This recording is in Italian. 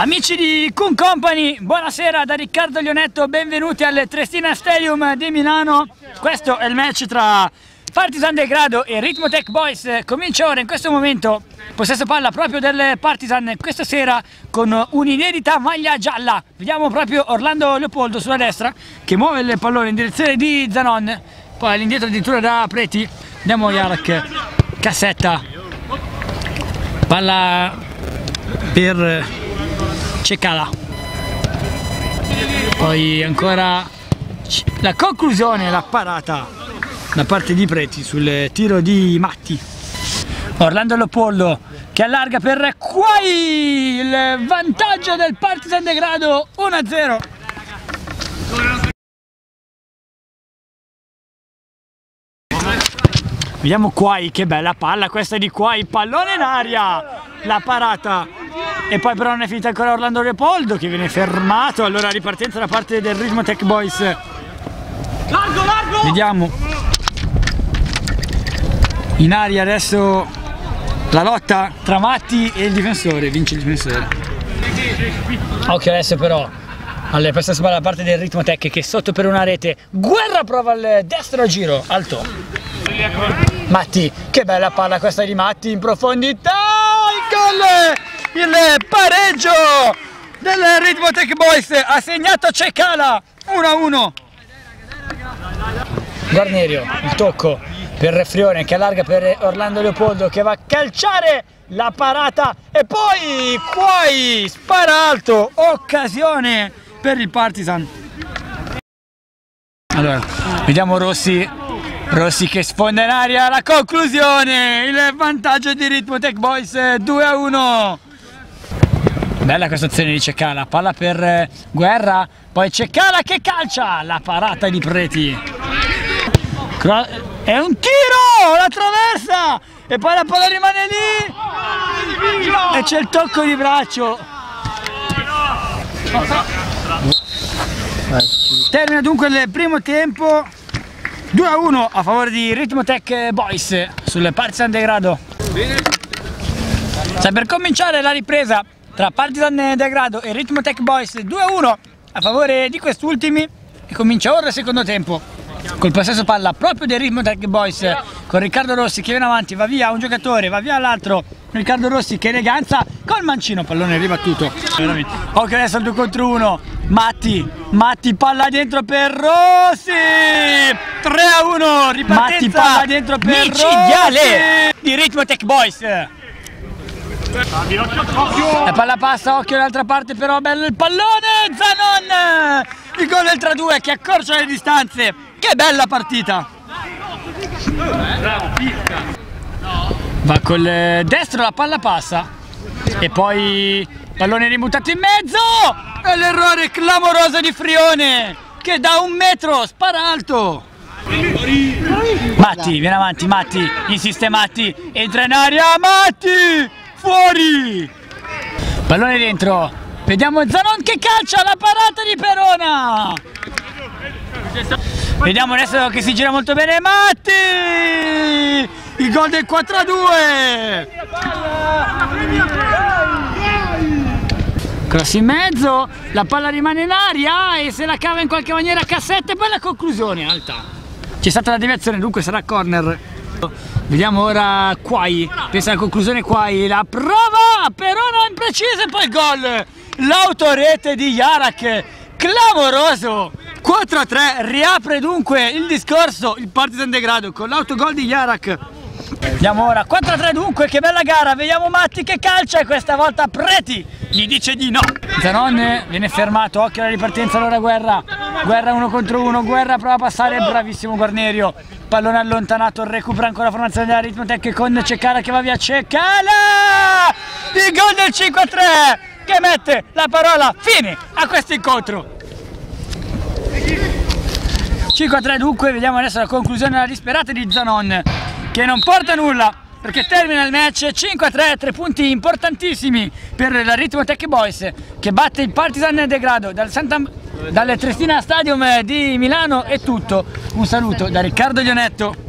Amici di Kun Company, buonasera da Riccardo Lionetto, benvenuti al Trestina Stadium di Milano. Questo è il match tra Partizan Degrado e Ritmo Tech Boys. Comincia ora in questo momento possesso palla proprio del Partizan questa sera con un'inedita maglia gialla. Vediamo proprio Orlando Leopoldo sulla destra che muove il pallone in direzione di Zanon. Poi all'indietro addirittura da Preti. Andiamo Jarak, cassetta. Palla per Cecala poi ancora la conclusione, la parata da parte di Preti sul tiro di Matti. Orlando Leopoldo che allarga per Quai il vantaggio del Partizan Degrado 1-0 Vediamo Quai, che bella palla questa di Quai, pallone in aria, la parata e poi però non è finita ancora Orlando Leopoldo che viene fermato. Allora ripartenza da parte del Ritmo Tech Boys. Largo largo! Vediamo. In aria adesso la lotta tra Matti e il difensore. Vince il difensore. Ok adesso però alle questa da parte del Ritmo Tech che sotto per una rete Guerra prova il destro a giro alto. Matti che bella palla questa di Matti in profondità il pareggio del Ritmo Tech Boys. Ha segnato Cecala 1-1 Guarnerio il tocco per Frione che allarga per Orlando Leopoldo che va a calciare la parata. E poi Quai spara alto occasione per il Partizan. Allora vediamo Rossi. Rossi che sfonda in aria la conclusione. Il vantaggio di Ritmo Tech Boys 2 a 1 Bella questa azione di Ceccala, palla per eh, Guerra, poi Ceccala che calcia, la parata di Preti. È un tiro, la traversa, e poi la palla rimane lì, e c'è il tocco di braccio. Termina dunque il primo tempo 2 a 1 a favore di Ritmo Tech Boys sul Partizan Degrado. Sta per cominciare la ripresa tra Partizan Degrado e Ritmo Tech Boys 2-1 a favore di quest'ultimi e comincia ora il secondo tempo. Col possesso palla proprio del Ritmo Tech Boys con Riccardo Rossi che viene avanti, va via un giocatore, va via l'altro Riccardo Rossi che eleganza col mancino, pallone ribattuto ok adesso il 2 contro 1 Matti, Matti palla dentro per Rossi! 3 a 1 ripartenza Matti palla dentro per micidiale Rossi! di Ritmo Tech Boys la palla passa, occhio dall'altra parte però bello il pallone, Zanon! Il gol del 3-2 che accorcia le distanze, che bella partita! Va col destro, la palla passa e poi pallone ributtato in mezzo e l'errore clamoroso di Frione che da un metro spara alto! Matti, viene avanti, Matti, insiste Matti, entra in aria, Matti! Fuori! Pallone dentro. Vediamo Zanon che calcia la parata di Perona. Vediamo adesso che si gira molto bene Matti! Il gol del 4 a 2! Cross in mezzo, la palla rimane in aria e se la cava in qualche maniera cassetta e poi la conclusione alta. C'è stata la deviazione, dunque sarà corner. Vediamo ora Quai, pensa alla conclusione Quai, la prova, però non imprecisa e poi il gol. L'autorete di Yarak, clamoroso. 4-3, riapre dunque il discorso il Partizan Degrado con l'autogol di Yarak. Vediamo ora, 4-3 dunque, che bella gara, vediamo Matti che calcia e questa volta Preti gli dice di no. Zanon viene fermato, occhio alla ripartenza, allora Guerra, Guerra uno contro uno, Guerra prova a passare, bravissimo Guarnerio, pallone allontanato, recupera ancora la formazione della Ritmotech con Ceccara che va via, Cecala! Il gol del 5-3 che mette la parola fine a questo incontro. 5-3 dunque, vediamo adesso la conclusione della disperata di Zanon che non porta nulla perché termina il match 5-3, tre punti importantissimi per la Ritmo Tech Boys che batte il Partizan Degrado dal Santa dalle Trestina Stadium di Milano è tutto. Un saluto da Riccardo Lionetto.